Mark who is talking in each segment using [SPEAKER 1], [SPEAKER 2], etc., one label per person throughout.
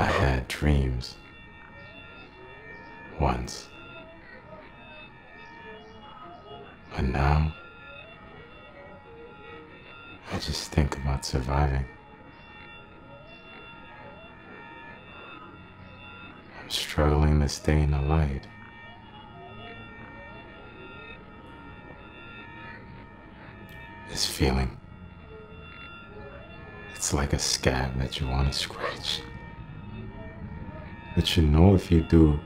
[SPEAKER 1] I had dreams. Once. But now, I just think about surviving. I'm struggling to stay in the light. This feeling. It's like a scab that you want to scratch. But you know if you do,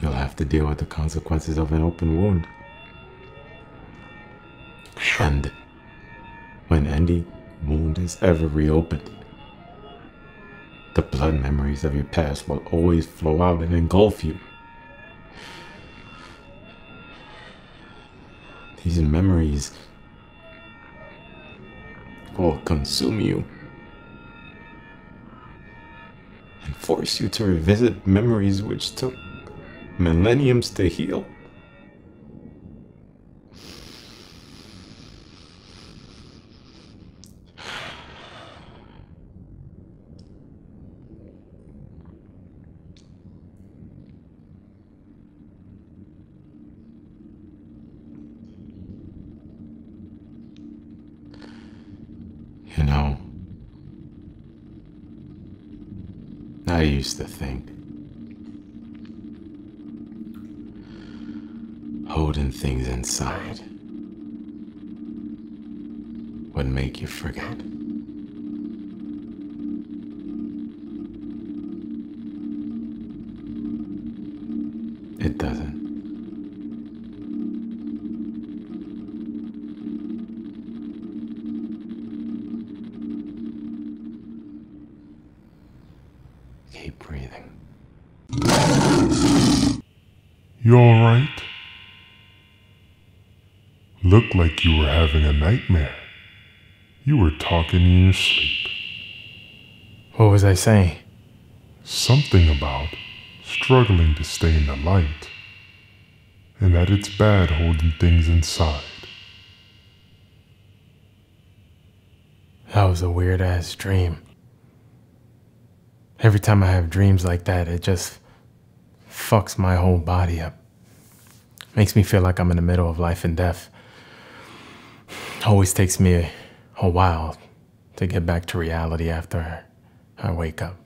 [SPEAKER 1] you'll have to deal with the consequences of an open wound. And when any wound is ever reopened, the blood memories of your past will always flow out and engulf you. These memories will consume you and force you to revisit memories which took millenniums to heal. You know, I used to think holding things inside would make you forget. Keep breathing.
[SPEAKER 2] You alright? Looked like you were having a nightmare. You were talking in your sleep.
[SPEAKER 1] What was I saying?
[SPEAKER 2] Something about struggling to stay in the light. And that it's bad holding things inside.
[SPEAKER 1] That was a weird ass dream. Every time I have dreams like that, it just fucks my whole body up. Makes me feel like I'm in the middle of life and death. Always takes me a, a while to get back to reality after I wake up.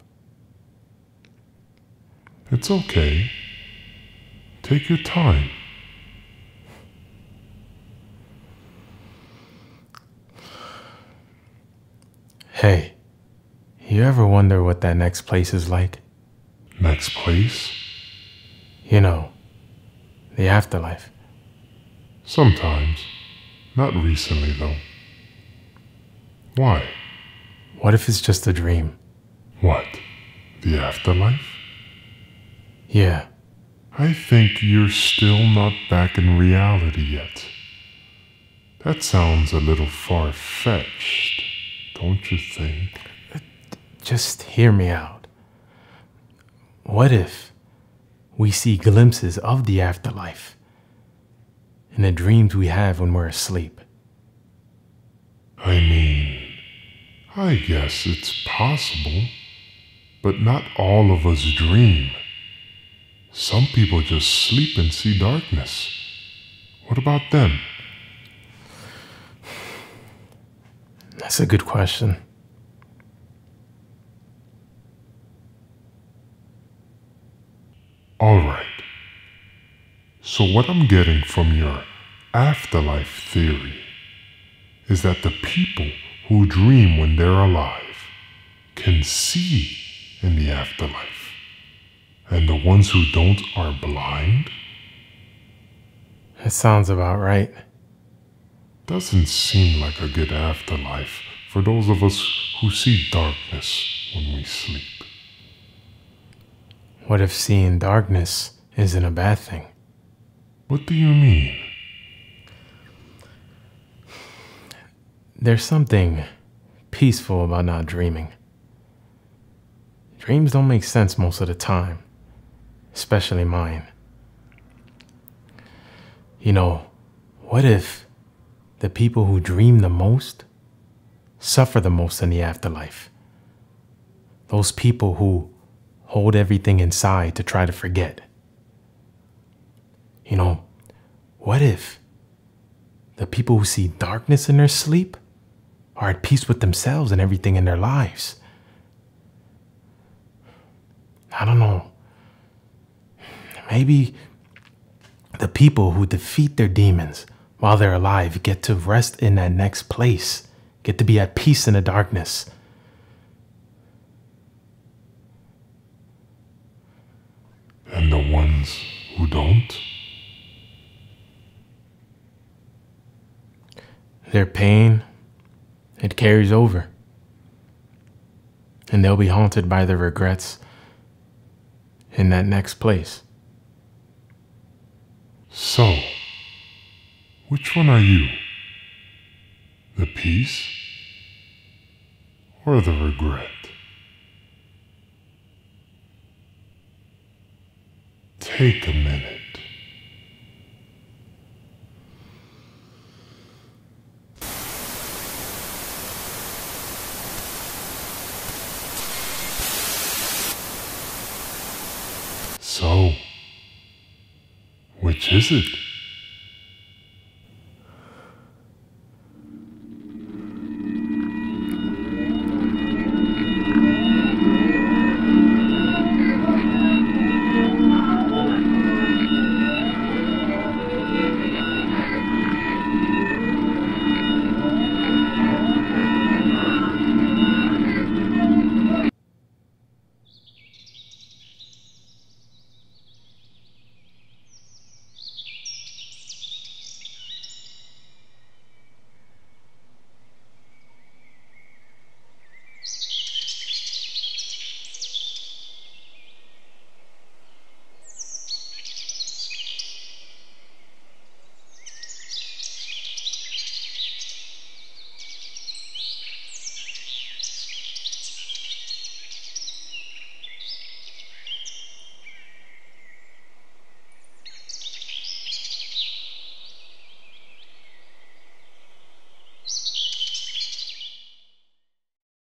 [SPEAKER 2] It's okay. Take your time.
[SPEAKER 1] Hey, you ever wonder what that next place is like?
[SPEAKER 2] Next place?
[SPEAKER 1] You know, the afterlife.
[SPEAKER 2] Sometimes. Not recently, though. Why?
[SPEAKER 1] What if it's just a dream?
[SPEAKER 2] What? The afterlife?
[SPEAKER 1] Yeah,
[SPEAKER 2] I think you're still not back in reality yet. That sounds a little far fetched, don't you think?
[SPEAKER 1] Just hear me out. What if we see glimpses of the afterlife in the dreams we have when we're asleep?
[SPEAKER 2] I mean, I guess it's possible, but not all of us dream. Some people just sleep and see darkness. What about them?
[SPEAKER 1] That's a good question.
[SPEAKER 2] Alright. So, what I'm getting from your afterlife theory is that the people who dream when they're alive can see in the afterlife, and the ones who don't are blind?
[SPEAKER 1] That sounds about right.
[SPEAKER 2] Doesn't seem like a good afterlife for those of us who see darkness when we sleep.
[SPEAKER 1] What if seeing darkness isn't a bad thing?
[SPEAKER 2] What do you mean?
[SPEAKER 1] There's something peaceful about not dreaming. Dreams don't make sense most of the time, especially mine. You know, what if the people who dream the most suffer the most in the afterlife? Those people who hold everything inside to try to forget. You know, what if the people who see darkness in their sleep are at peace with themselves and everything in their lives? I don't know. Maybe the people who defeat their demons while they're alive get to rest in that next place, get to be at peace in the darkness. Their pain, it carries over. And they'll be haunted by their regrets in that next place.
[SPEAKER 2] So, which one are you? The peace or the regret? Take a minute. So, which is it?